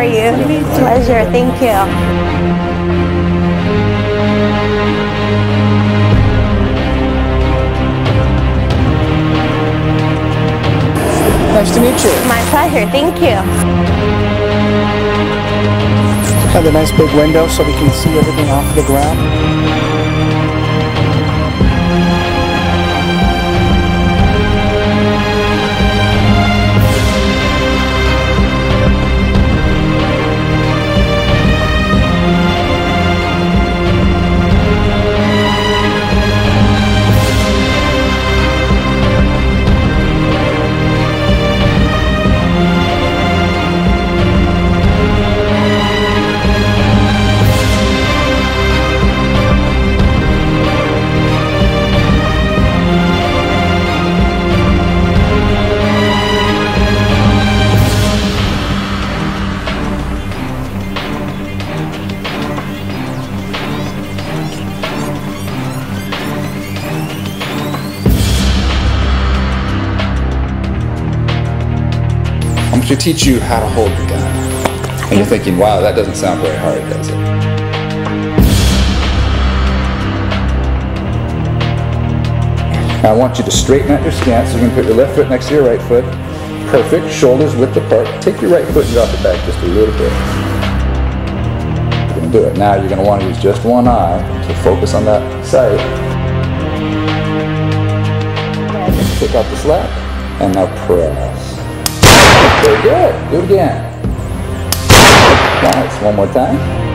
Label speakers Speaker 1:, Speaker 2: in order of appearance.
Speaker 1: Pleasure. Thank you.
Speaker 2: Nice to meet you.
Speaker 1: My pleasure. Thank you.
Speaker 2: Have a nice big window so we can see everything off the ground.
Speaker 3: I'm going to teach you how to hold the gun. And you're thinking, wow, that doesn't sound very hard, does it? I want you to straighten out your stance. So You're going to put your left foot next to your right foot. Perfect. Shoulders width apart. Take your right foot and drop it back just a little bit. You're going to do it. Now you're going to want to use just one eye to focus on that sight. Pick out the slap. And now press. Very good. Do it again. Nice. One more time.